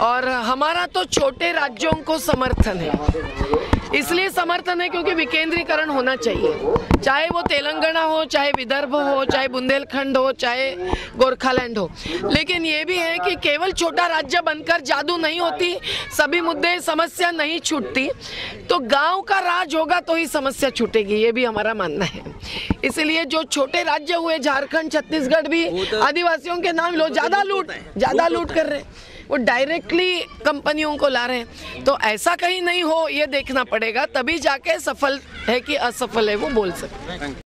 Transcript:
और हमारा तो छोटे राज्यों को समर्थन है। इसलिए समर्थन है क्योंकि विकेंद्रीकरण होना चाहिए। चाहे वो तेलंगाना हो चाहे विदर्भ हो चाहे बुंदेलखंड हो चाहे गोरखालैंड हो। लेकिन ये भी है कि केवल छोटा राज्य बनकर जादू नहीं होती सभी मुद्दे समस्या नहीं छूटती। तो गाँव का राज होगा तो ही समस्या छूटेगी ये भी हमारा मानना है। इसलिए जो छोटे राज्य हुए झारखंड छत्तीसगढ़ भी आदिवासियों के नाम लो ज़्यादा लूट ज़्यादा लूट कर रहे हैं। वो डायरेक्टली कंपनियों को ला रहे हैं। तो ऐसा कहीं नहीं हो, ये देखना पड़ेगा, तभी जाके सफल है कि असफल है, वो बोल सकते हैं।